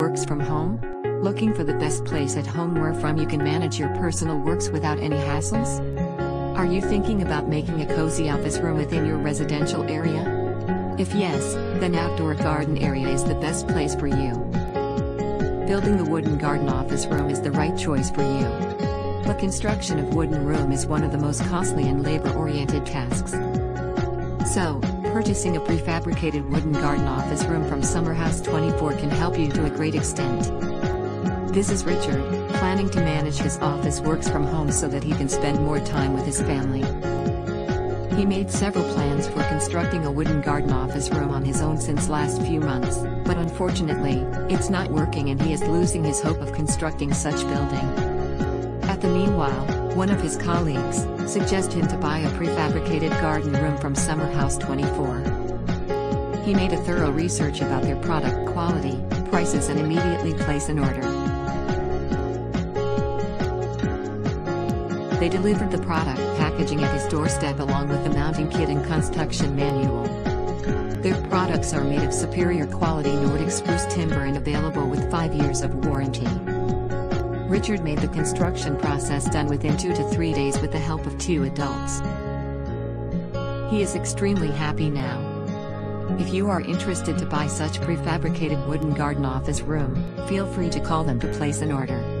Works from home? Looking for the best place at home where from you can manage your personal works without any hassles? Are you thinking about making a cozy office room within your residential area? If yes, then outdoor garden area is the best place for you. Building the wooden garden office room is the right choice for you. The construction of wooden room is one of the most costly and labor-oriented tasks. So, purchasing a prefabricated wooden garden office room from Summerhouse 24 can help you to a great extent. This is Richard, planning to manage his office works from home so that he can spend more time with his family. He made several plans for constructing a wooden garden office room on his own since last few months, but unfortunately, it's not working and he is losing his hope of constructing such building. At the meanwhile, one of his colleagues, suggested him to buy a prefabricated garden room from Summerhouse 24. He made a thorough research about their product quality, prices and immediately place an order. They delivered the product packaging at his doorstep along with the mounting kit and construction manual. Their products are made of superior quality Nordic spruce timber and available with 5 years of warranty. Richard made the construction process done within 2 to 3 days with the help of two adults. He is extremely happy now. If you are interested to buy such prefabricated wooden garden office room, feel free to call them to place an order.